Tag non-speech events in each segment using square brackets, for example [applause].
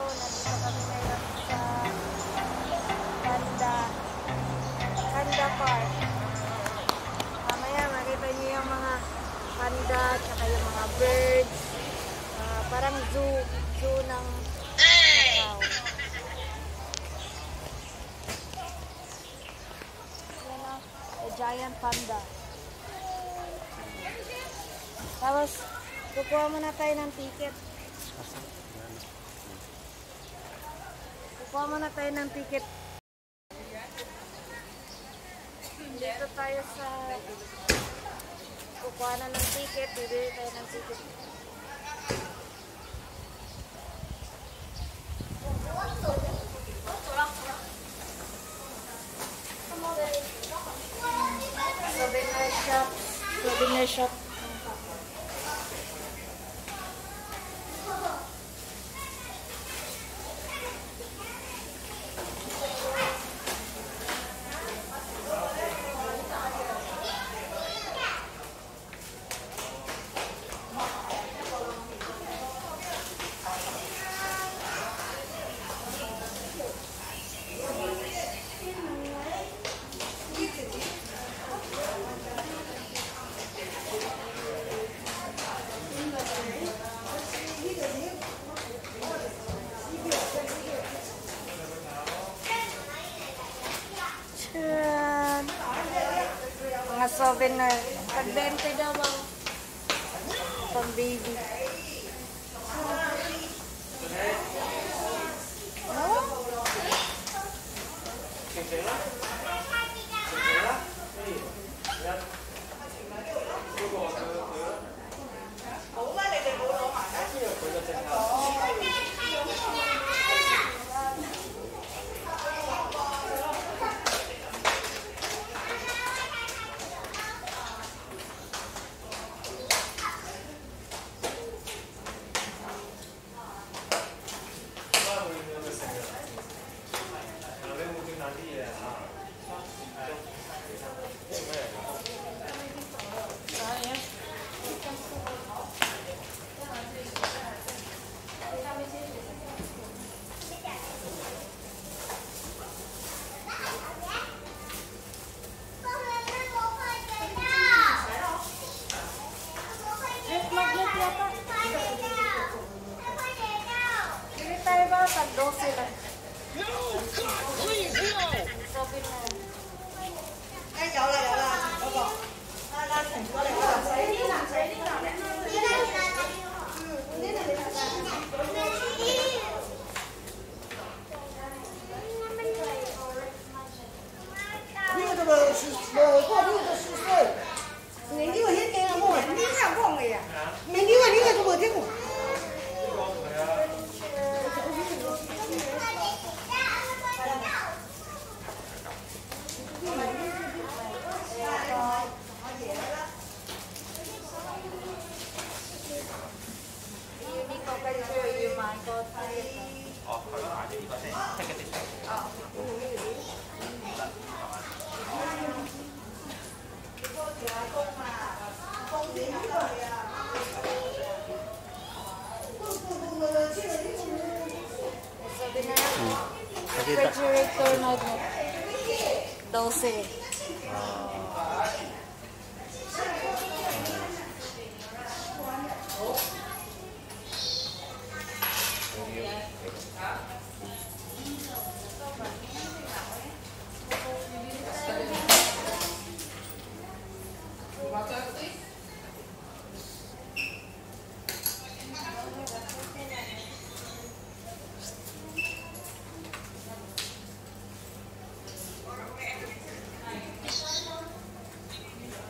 Nandito kami ngayon sa Panda Panda Park. Mamaya makita niyo yung mga panda tsaka yung mga birds. Ah, parang zoo. Zoo ng Macau. Yan o, a giant panda. Tapos, kukuha muna tayo ng ticket. Kukuha muna tayo ng ticket. Dito tayo sa kukuha na ng ticket. Bibili tayo ng ticket. Souvenir shop. Souvenir shop. mga 7 Advente daw ba? Pang baby. Oh? Hãy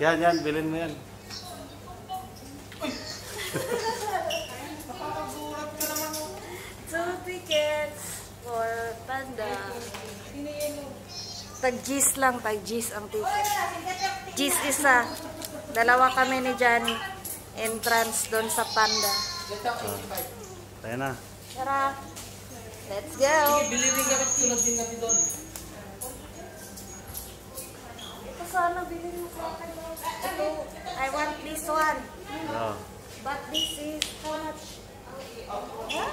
Yan, yan, bilhin mo. Tag-gis lang, tag-gis ang ticket. Gis isa. Dalawa kami ni Johnny. Entrance doon sa Panda. Tayo na. Tara. Let's go. Bili rin kami, tulad din kami doon. Ito sana bilhin mo sa akin. Ito, I want this one. Oh. But this is how much? Huh?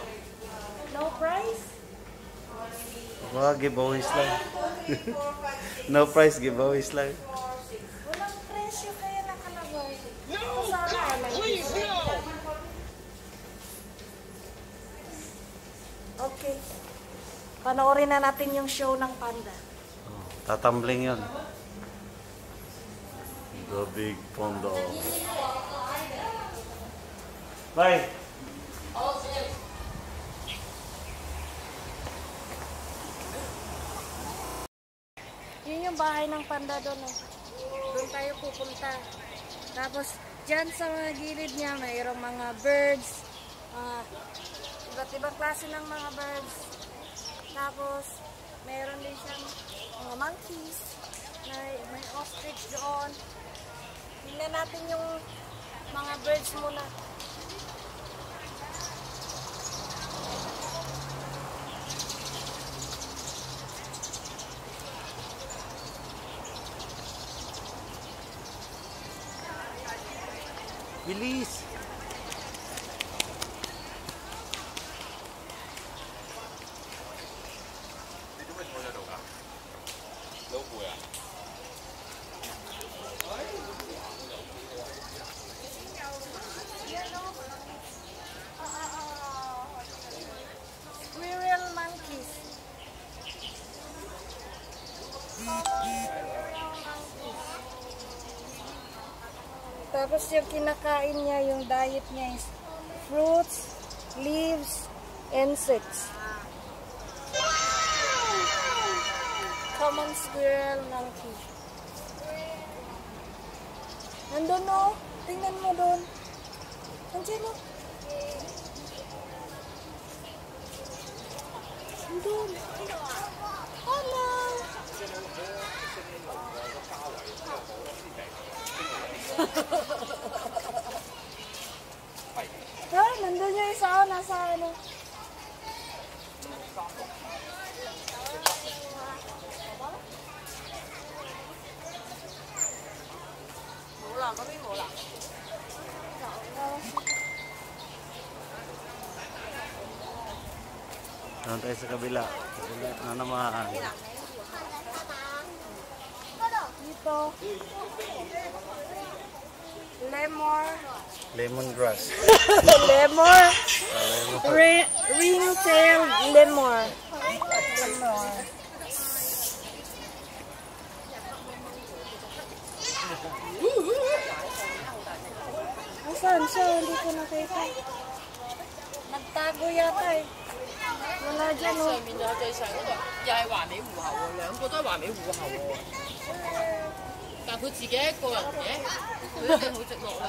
No price? Mga giveaways lang. [laughs] no price, giveaways lang. Walang presyo kaya nakalagay. No, Sana, please, no. Okay. Panoorin na natin yung show ng panda. Oh, Tatambling yun. The Big Pondo. Bye! Yun yung bahay ng panda doon. Eh. Doon tayo pupunta. Tapos, dyan sa mga gilid niya, mayroong mga birds. Mga iba't ibang klase ng mga birds. Tapos, mayroon din siyang mga monkeys. May, may ostrich doon. Tingnan natin yung mga birds muna. Bilis! Squirrel monkeys. Tapos yung kinakain niya, yung diet niya is fruits, leaves, insects. Common squirrel monkey. Nandun no? Tingnan mo doon. Nandiyan no? Nandun. Ah, nandun yung isa oh, nasa ano. Doon tayo sa kabila. Kabila na naman. Dito. Lemur. Lemongrass. [laughs] Lemur. Ah, lemon. Ri- ring-tail lemur. Lemur. Asan siya? Hindi ko nakita. Nagtago yata eh. Wala dyan 上 oh. 面仲有最上嗰个，又系华美户口喎，两个都系华美户口喎。 但系佢自己一个人嘅，佢一定好寂寞啦。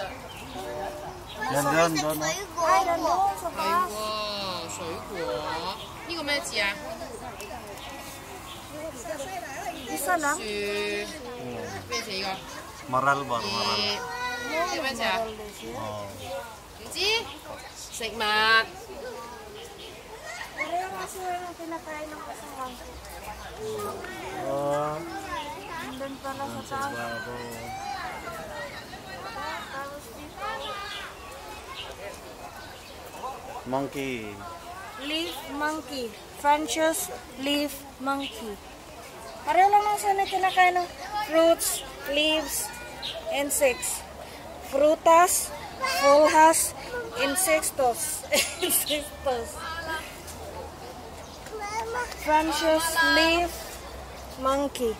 Yan, yan, doon. oh. Ay, nandun sa 系 taas. 喎，水果，呢个咩字啊？ Isa lang? 树咩字呢个？ Maral ba? Maral. 诶，呢个咩字啊？ Oh. 唔知食物。 Pareho kasi yung pinakain ng kasawang ko. Oh. Nandun pala sa taas. Bravo. Tapos dito. Monkey. Leaf monkey. Francis leaf monkey. Pareho lang ang sana kinakain ng fruits, leaves, insects. Frutas, folhas, insectos. [laughs] insectos. Francis leaf monkey.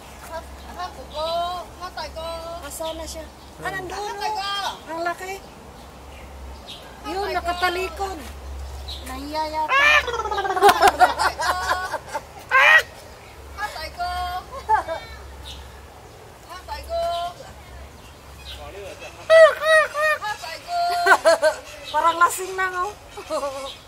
Nagsasaw na siya. Ah. ah, nandun. Ang laki. Yun, nakatalikod. Nahiya yata. Patay ko! Patay ko! Patay ko! Parang lasing na, oh. [laughs] no?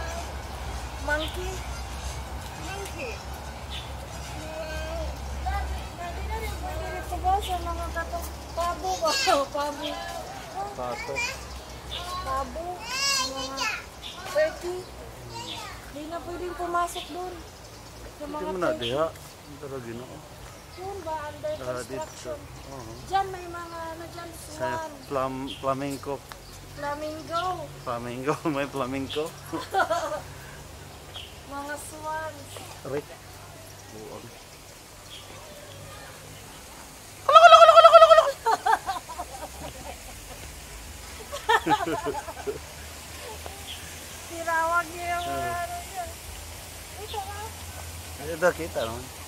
Monkey. Monkey. Dito ba sa mga katong pabo ba? Pabo. Pato. Pabo. Mga turkey. Di na pwedeng pumasok doon. Sa Hindi mga mo na turkey. diha. Pero ginoo. Yun ba? Under Ah, dito. construction. Oo. Diyan may mga ano dyan, Sa swan, flam flamenco. flamingo, Flamingo, may flamenco. Mga swans. Rick. Buong. Tirawag niya yung mga ano dyan. Ito ka. Ito kita naman.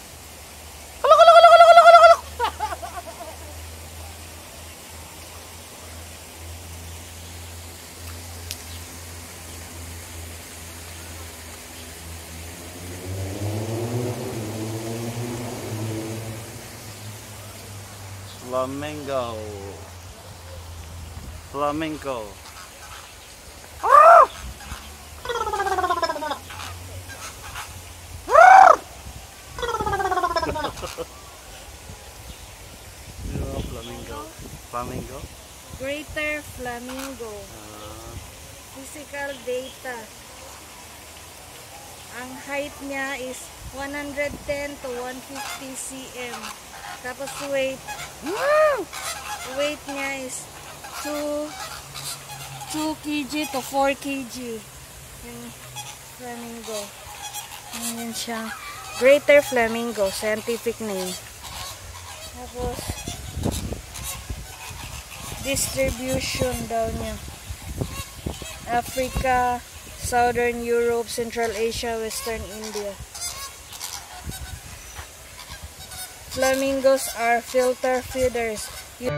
Flamengo. Flamenco. Yung mga flamingo. Flamingo? Greater Flamingo. Ah, Physical data. Ang height niya is 110 to 150 cm. Tapos weight, weight niya is 2 2 kg to 4 kg. Yung flamingo. Yan siya. Greater Flamingo, scientific name. Tapos, distribution daw niya. Africa, Southern Europe, Central Asia, Western India. Flamingos are filter feeders. You-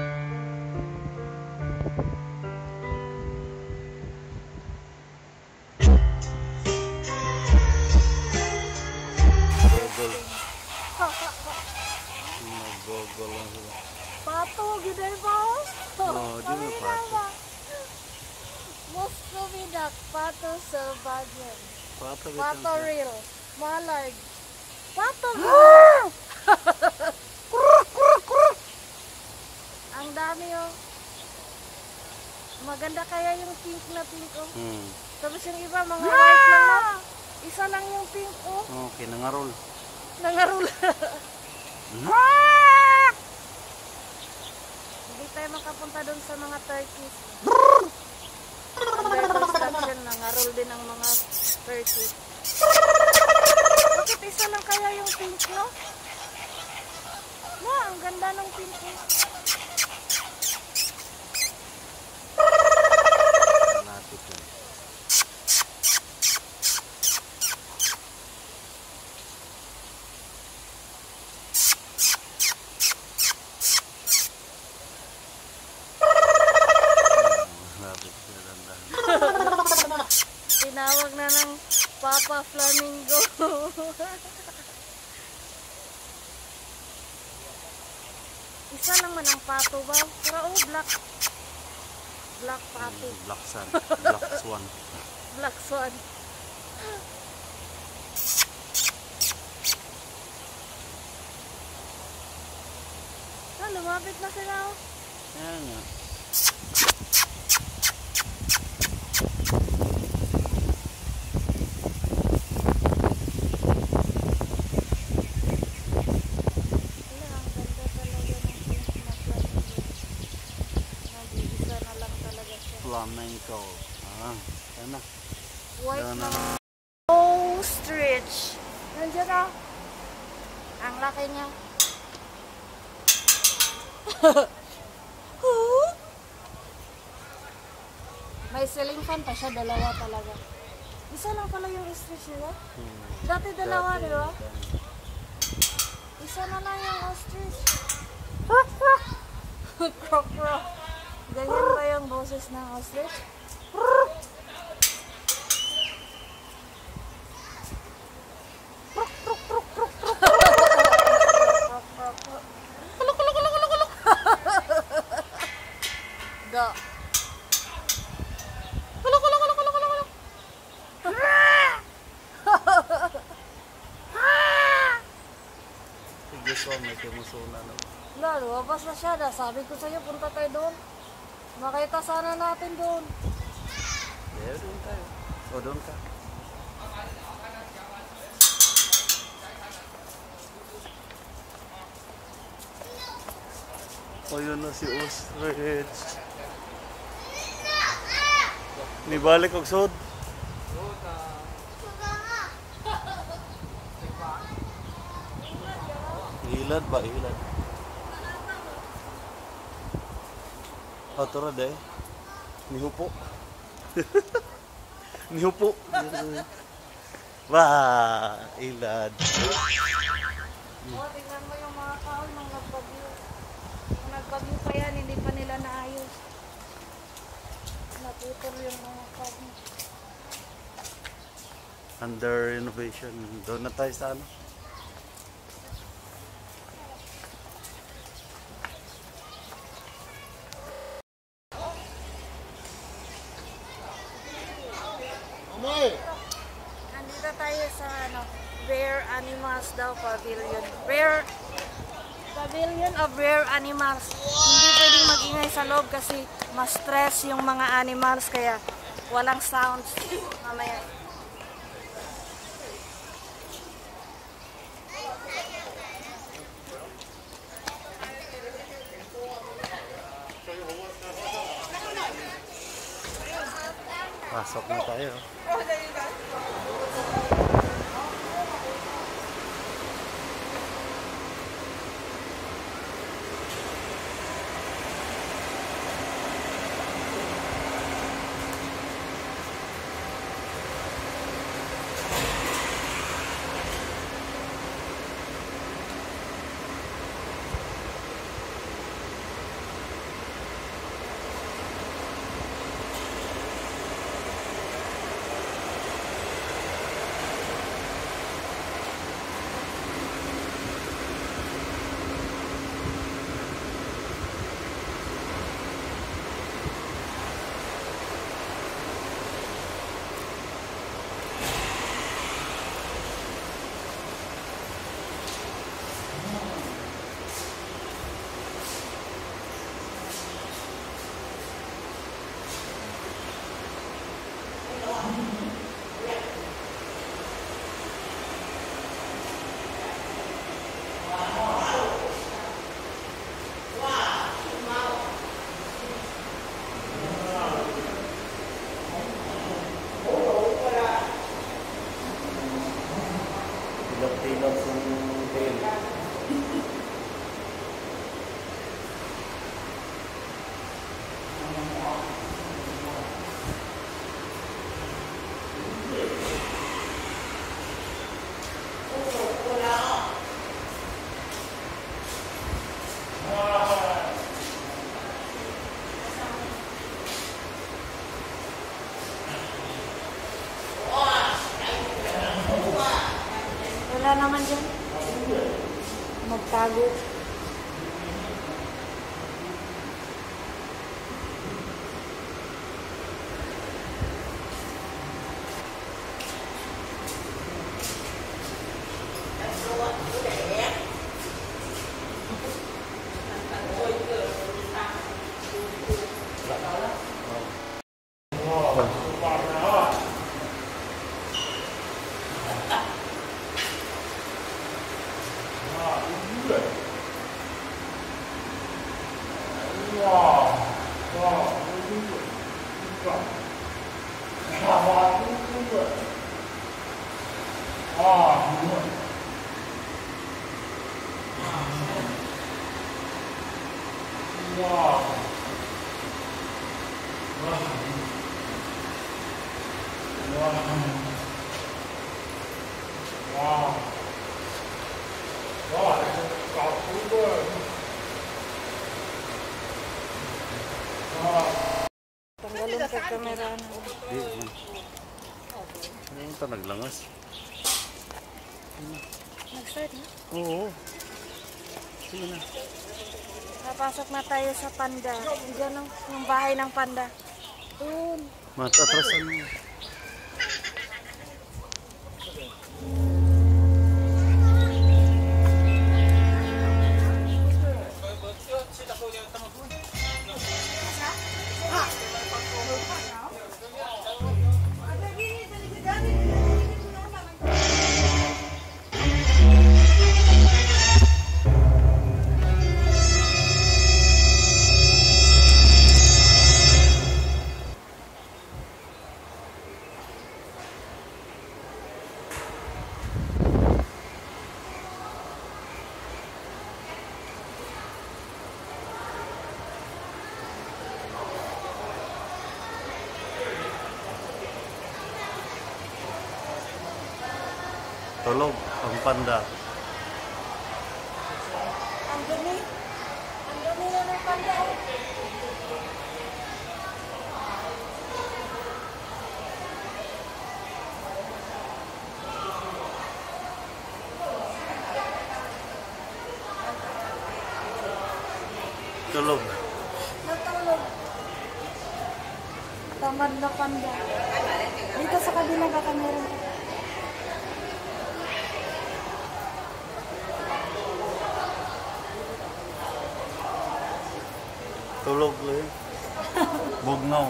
Google. Nag-google lang sila. Pato, giday ba? Oo, di mo pato. Muscovy duck, pato sa bagyan. Pato Pato bitang real, mallard. Pato [gasps] [gasps] Ang dami oh. Maganda kaya yung pink na pink oh. Hmm. Tapos yung iba mga white lang na. Isa lang yung pink oh. Okay, nangarol. Nangarula. Hindi tayo makapunta doon sa mga turkeys. Under construction, nangarol din ang mga turkeys. Bakit isa lang kaya yung pink, no? Ma, ang ganda ng pink. eh. Malapit yun. Hmm, Malapit siya dandahan. Tinawag na ng Papa Flamingo. [laughs] Isa lang man ang pato ba? Pero oh, black. Black pato. Black sun. Black [laughs] swan. Black swan. Ah, lumapit na sila. oh. Yan nga. Wala, ang ganda talaga ng pink na flamingo. Nag-iisa na lang talaga siya. Flamenco. Ah, yan na. White Yan na. na. Ostrich. Nandiyan na. Ang laki niya. [laughs] May ceiling fan pa siya, dalawa talaga. Isa lang pala yung ostrich nila. Hmm. Dati dalawa, di ba? Isa na lang yung ostrich. [laughs] Krok, krok. Ganyan ba yung boses ng ostrich? Go. Gusto mo, may kumusunan. Lalo, abas na siya. Sabi ko sa'yo, punta tayo doon. Makita sana natin doon. Yeah, doon tayo. O, doon ka. O, yun na si Ostrich. Ni balik og sod. Ilad ba? Ilad. Oh, tara day. Nihupo. [laughs] Nihupo. Wah, ilad. Oh, tingnan mo yung mga kahoy nung nagbagyo. Nung nagbagyo pa yan, hindi pa nila naayos. Naputol yung mga kahoy. Under renovation. Doon na tayo sa ano. Nandito tayo sa ano, Rare Animals daw Pavilion. Rare Pavilion of Rare Animals. Hindi pwedeng magingay sa loob kasi ma-stress yung mga animals kaya walang sounds. Mamaya. Pasok na tayo. Tilap-tilap Scotland. Kamera na. Di man. Ano ito naglangas? Nag-start na. Oo. Sige na. Napasok na tayo sa panda. Diyan ang, yung bahay ng panda. Doon. Matatrasan mo. Tulog. Ang panda. Ang dumi. Ang dumi na ng panda. oh. Tulog. Natulog. Tamad na panda. Dito sa kabila baka meron ka. Tulog lang. Bugnaw.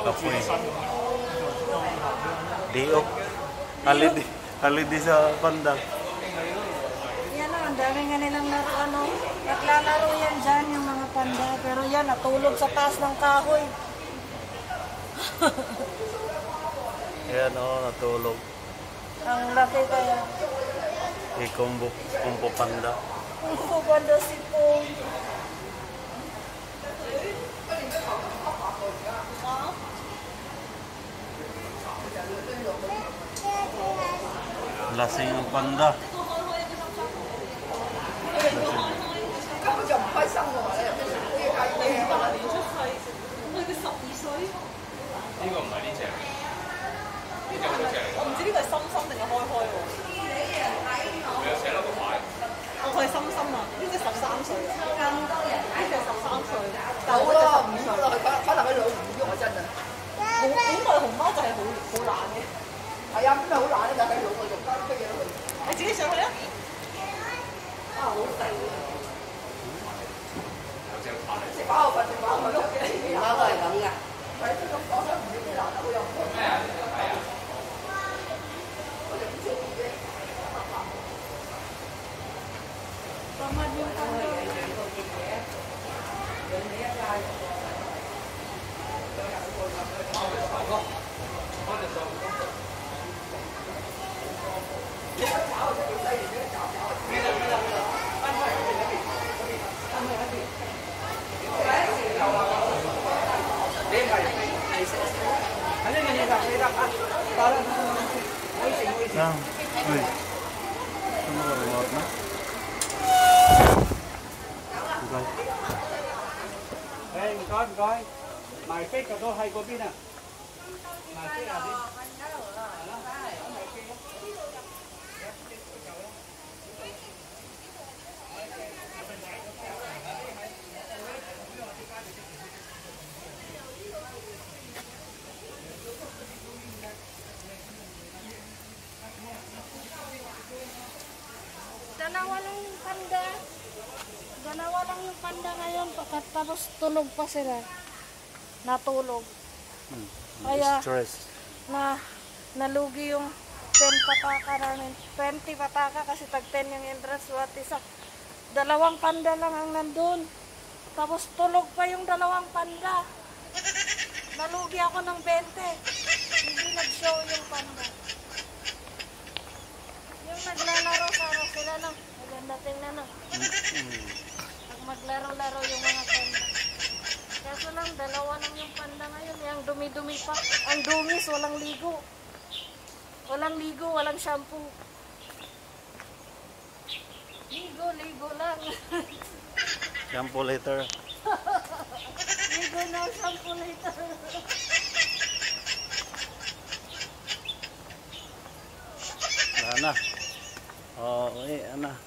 Kapoy. Diok. Halidi. Halidi sa panda. Yan o, ang dami nga nilang laro, ano. Naglalaro yan dyan, yung mga panda. Pero yan, natulog sa taas ng kahoy. Ayan o, natulog. Ang laki kaya. Ikumbo. Kumpo panda. Ang panda si Pong. Lasing ang panda. 呢个唔系呢只，呢只好只嚟我唔知呢个系深深定系开开喎。 只十三歲啊，呢只十三歲，但係好我隻咯，唔喐啦，佢可能佢腦唔喐啊，真係。本本來熊貓就係好好懶嘅。係啊，邊度好懶咧？就喺腦嗰度，乜嘢都去。你自己上去啊！啊，好細 Lang. Lang yung panda ngayon. Pagkat- Tapos tulog pa sila. Natulog. Kaya Stress. na nalugi yung 10 pataka namin. 20 pataka kasi tag 10 yung entrance what isa. Dalawang panda lang ang nandun. Tapos tulog pa yung dalawang panda. Nalugi ako ng 20. Hindi nag-show yung panda. Yung naglalaro sana sila no. Maganda tingnan no. Maglaro-laro yung mga panda. Kaso lang, dalawa lang yung panda ngayon. Yung dumi-dumi pa. Ang dumis, walang ligo. Walang ligo, walang shampoo. Ligo, ligo lang. [laughs] Shampoo later. [laughs] ligo na, shampoo later. Wala na. Oo, eh, ano.